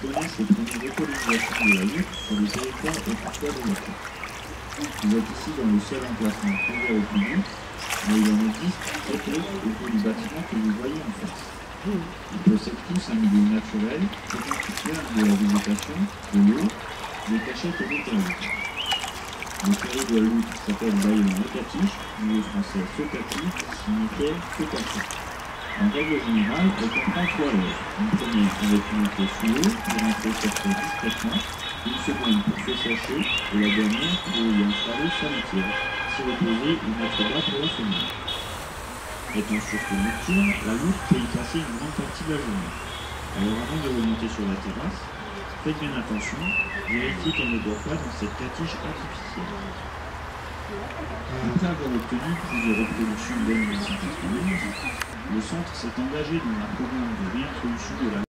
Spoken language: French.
connaissent les premières écologisations de la lutte sur les territoires et pourquoi de l'État. Vous êtes ici dans le seul emplacement ouvert au public, mais il en existe très peu au bout du bâtiment que vous voyez en face. Ils possèdent tous un milieu naturel qui de la végétation, de l'eau, des cachettes et des terrains. Le terreau de la lutte s'appelle d'ailleurs le catiche, du français socati, signifiait socachi. En règle générale, comprend trois lèvres. Une première avec une entrée sous l'eau, pour entrer sortir discrètement, une seconde pour se sécher, et la dernière pour y installer matière, s'y reposer ou mettre bas pour la femelle. Étant surtout nocturne, la loupe peut y passer une grande partie de la journée. Alors avant de remonter sur la terrasse, faites bien attention, vérifiez qu'elle ne dort pas dans cette catiche artificielle. Obtenu reproductions scientifiques, le centre s'est engagé dans un programme de réintroduction de la